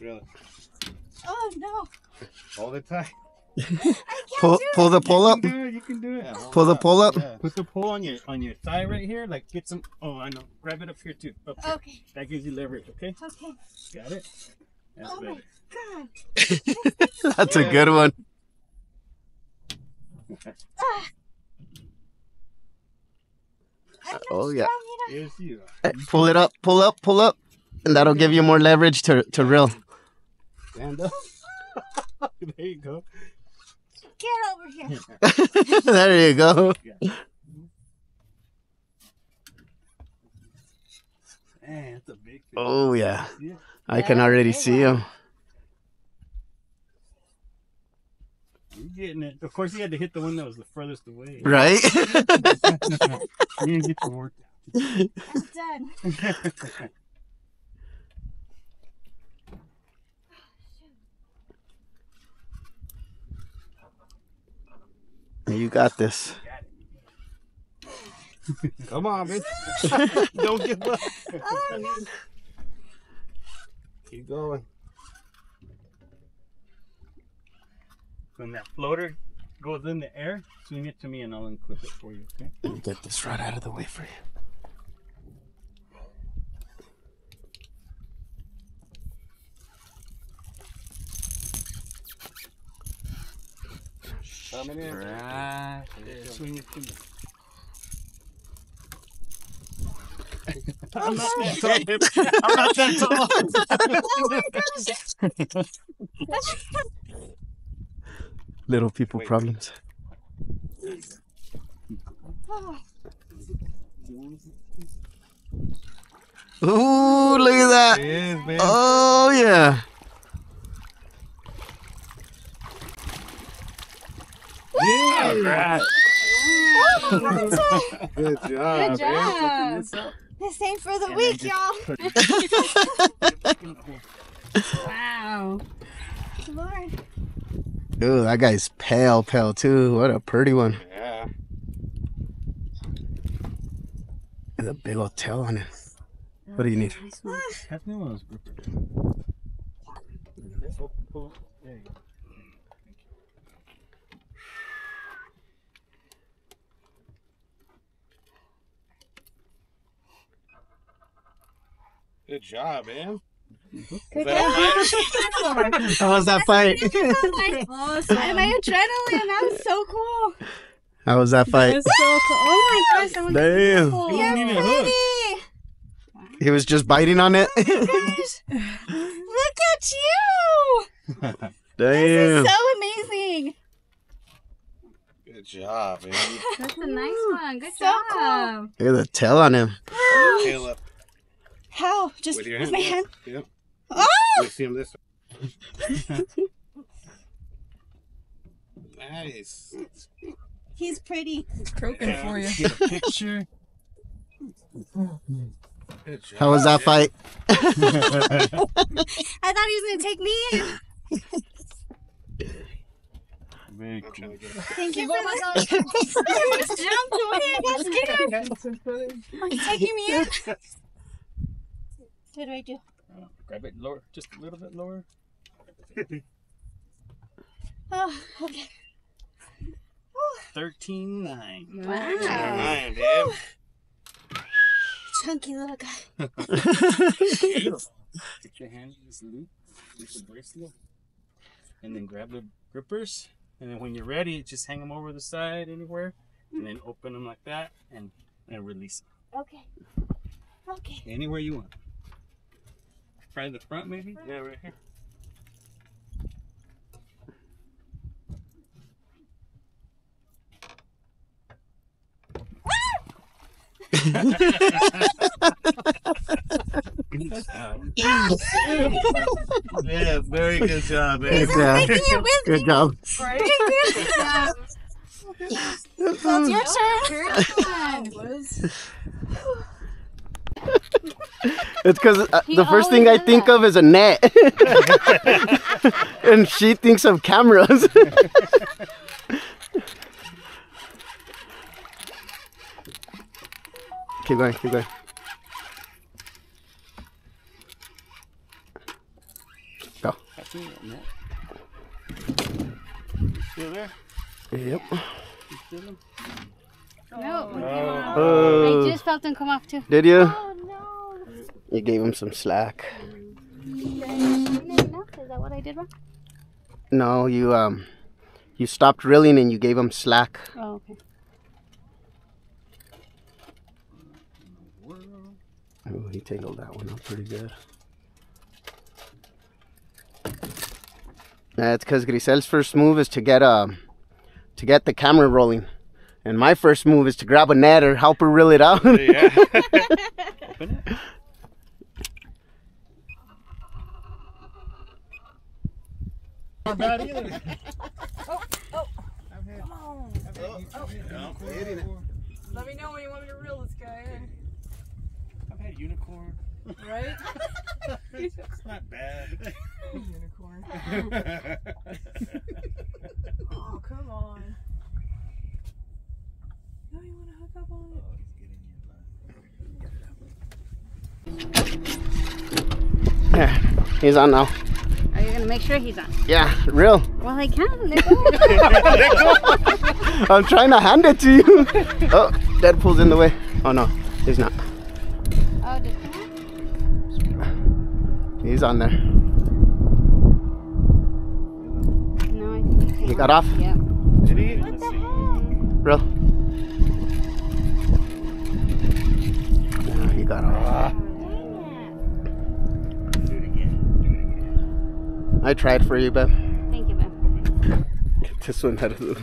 Really? Oh no! All the time. Pull, pull the pole up. You can do it. You can do it. Pull the pull up. Yeah. Put the pull on your on your thigh right here. Like get some. Oh, I know. Grab it up here too. Up here. Okay. That gives you leverage. Okay. Okay. Got it. That's Oh my god. That's a good one. I'm not Oh, yeah. Yes, you Eh, Pull it up, pull up, pull up. And that'll give you more leverage to, to reel. Stand up. there you go. Get over here. there you go. Man, that's a big. Oh, yeah. Yeah. I can already see him. You're getting it. Of course, you had to hit the one that was the furthest away. Right? you didn't get your work I'm done. got this. Come on, bitch. Don't give up. Oh, Keep going. When that floater goes in the air, swing it to me and I'll unclip it for you, okay? Let me get this right out of the way for you. Coming in. Right. Yeah, swing it to me. I'm not that tall. I'm not that tall. Little people Wait. problems. oh. Ooh, look at that. Oh, yes, man. Oh, yeah. Alright. Good job. Good job. This. This ain't for the And weak, y'all. wow. Lord. Ooh, that guy's pale, pale too. What a pretty one. Yeah. And a big old tail on it. Oh, what do you need? Pass me one of those grippers. Oh, pull. There you go. Good job, man. Good How was that fight? Awesome. And my adrenaline, that was so cool. How was that fight? so cool. Oh my gosh, that was Damn. cool. He wasn't even hooked. Pretty. He was just biting on it. Oh gosh. Look at you. Damn. This is So amazing. Good job, man. That's a nice one. Good So job. Look at the tail on him. Tail up How? Just with with, hand. my hand. Yep. Oh! You see him this way. Nice. He's pretty. Croaking for you. Get a picture. Good job. How was that fight? I thought he was gonna take me in. Very cool. Thank you for that. I just jumped away. I got scared. Oh, he's taking me in. What do I do? Uh, grab it lower, just a little bit lower. Oh, okay. 13 9. Wow. Nine, man. Chunky little guy. Beautiful. Get your hand in this loop, with the bracelet, and then grab the grippers. And then when you're ready, just hang them over the side anywhere, and then open them like that, and, and release Okay. Okay. anywhere you want. Try the front, maybe. Yeah, right here. yeah, very good job, man. Yeah. Making it with Good job. That's your turn. It's because uh, the first thing I always think of is a net. and she thinks of cameras. keep going, keep going. Go. That's it, man. Still there? Yep. You feel them? No. Oh, I just felt them come off too. did you? No. You gave him some slack. Is that what I did wrong? No, you um, you stopped reeling and you gave him slack. Oh, okay. Oh, he tangled that one up pretty good. That's because Grizel's first move is to get um to get the camera rolling, and my first move is to grab a net or help her reel it out. Yeah. Open it. Not bad either. oh oh i'm here Let me know when you want me to reel this guy in. I've had unicorn. Right? It's not bad. Unicorn. Oh, come on. No, you want to hook up on it? Oh, yeah, he's on now. Are you gonna make sure he's on? Yeah, real. Well, I can. Let go. I'm trying to hand it to you. Oh, Deadpool's in the way. Oh no, he's not. oh, did He's on there. No, I think he He got off? Yeah. Did he? Let's see. Real. Yeah, he got off. I tried for you, but Thank you, man. get this one out of the way.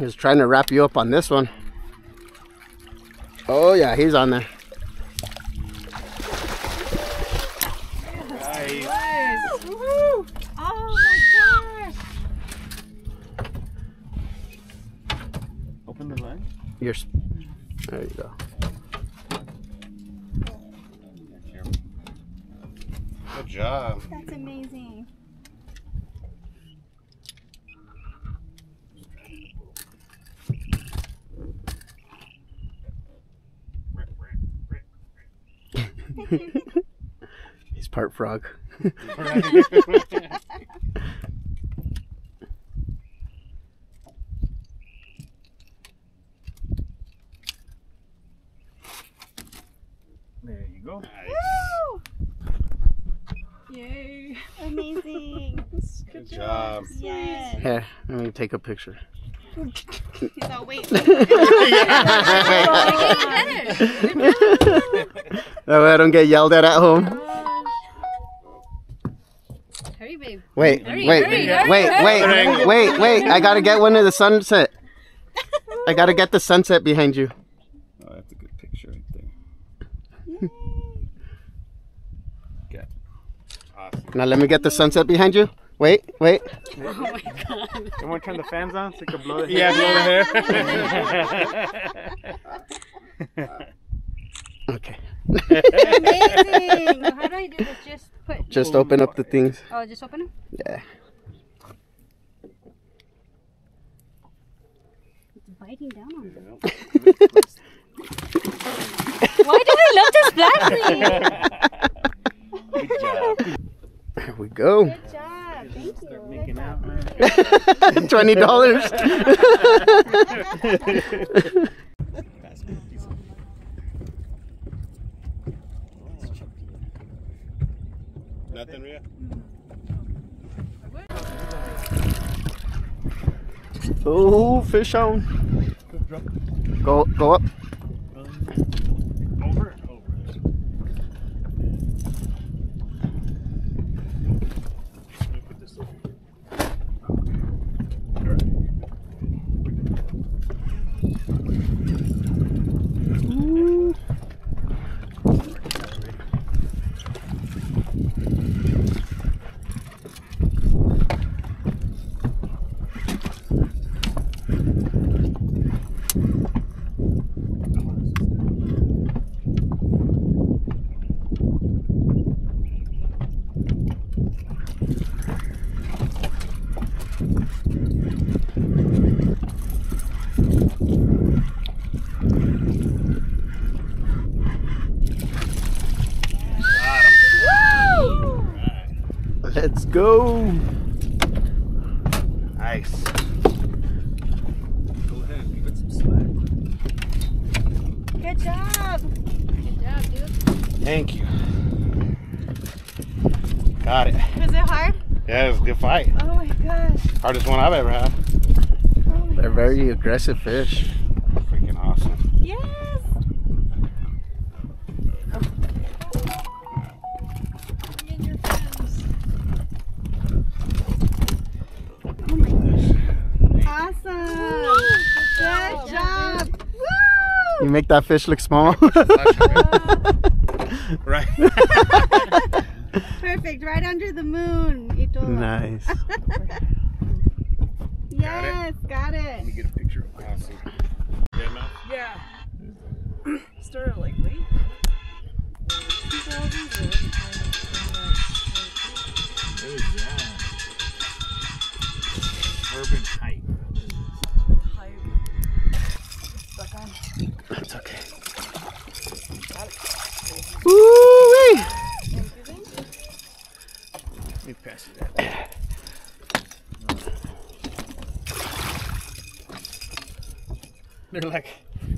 He was trying to wrap you up on this one. Oh yeah, he's on there. Nice. Woohoo! Oh my gosh! Open the. You're. There you go. Good job. That's amazing. He's part frog. There you go. Yay! Amazing. Good job. yes. Here, let me take a picture. He's all wait. That way I don't get yelled at at home. Hurry, babe. Wait, Hurry, wait, hurry, wait, hurry, wait, hurry. wait, wait, wait. I gotta get one of the sunset. I gotta get the sunset behind you. Oh, that's a good picture right there. Good. Awesome. Now let me get the sunset behind you. Wait, wait. Oh my god. You want to turn the fans on so you can blow the hair? Yeah, blow the hair. Okay. Amazing. How do I do this? Just put. Just open up the things. Oh, just open them. Yeah. It's biting down on them. Why do I look this blackly? Good job. There we go. Good job. Thank you. Making out, man. Twenty dollars. Nothing real. Oh, fish on. Go, go up. Let's go. Nice. Go ahead, give it some slack. Good job. Good job, dude. Thank you. Got it. Was it hard? Yeah, it was a good fight. Oh my gosh. Hardest one I've ever had. Oh They're very aggressive fish. Freaking awesome. Yes. And your friends. Awesome. Good job. Woo! You make that fish look small. right. Perfect. Right under the moon. Ito. nice. Yes, got it. Let me get a picture of awesome. Yeah, man.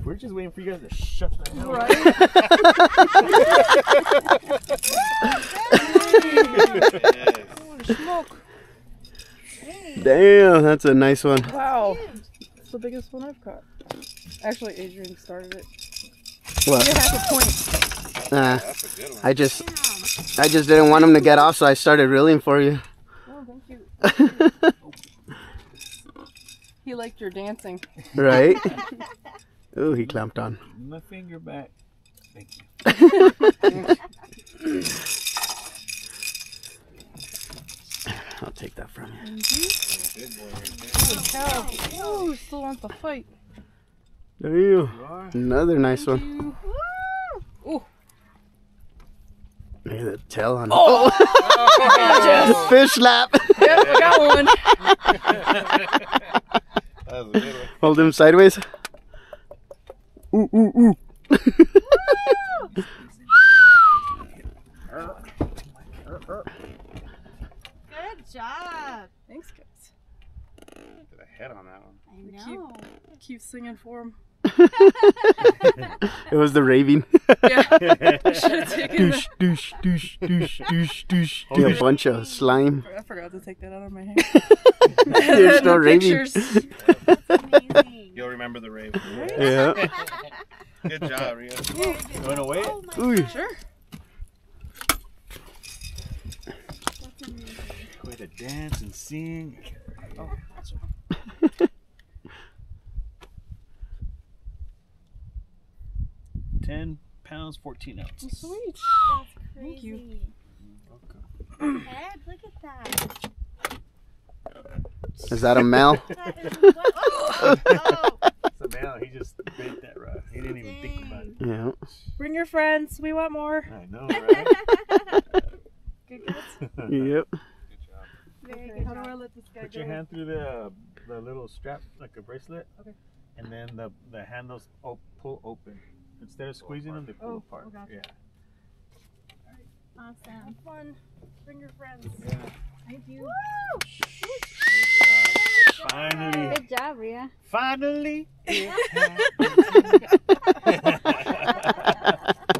we're just waiting for you guys to shut the hell up. Smoke. Damn, that's a nice one. Wow. It's the biggest one I've caught. Actually, Adrian started it. What? You have a point. Nah, I just, I just didn't want him to get off, so I started reeling for you. Oh, thank you. He liked your dancing. right? Ooh, he clamped on. My finger back. Thank you. I'll take that from you. Holy cow. Oh, still wants to fight. There you. You are? Another nice one. You. Ooh. Look at the tail on it. Oh! oh. Fish slap. Yep, I got one. That was a good one. Hold him sideways. Ooh, ooh, ooh. Good job. Thanks, guys. Did a head on that one. I Keep, keep singing for him. It was the raving. Yeah. Should have taken douche, the, douche, douche, douche, douche, douche. Oh, a bunch of slime. I forgot to take that out of my hair. You're still raving. Pictures. You'll remember the rave. Yeah. Good job, Rio. You want to wait? Ooh. Sure. Way to dance and sing. Oh, that's Ten pounds, fourteen ounces. Sweet. That's crazy. Thank you. Ed, look at that. Is that a male? That is what? Oh, oh, So now he just bait that rod. He didn't even think about it. Yeah. Bring your friends. We want more. I know, right? Good guys. Yep. Very Okay, good how do I job. let this guy Put go? your hand through the uh, the little strap like a bracelet. Okay. And then the the handles op- pull open. Instead of squeezing them, they pull Oh, apart. oh, gotcha. Yeah. Awesome. Have fun. Bring your friends. Yeah. Thank you. Finally, Good job, Rhea. finally. It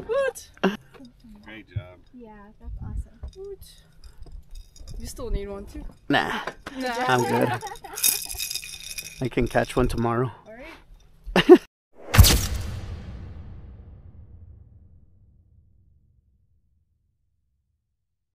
Good. Great job. Yeah, that's awesome. Good. You still need one too. Nah, Nah. I'm good. I can catch one tomorrow.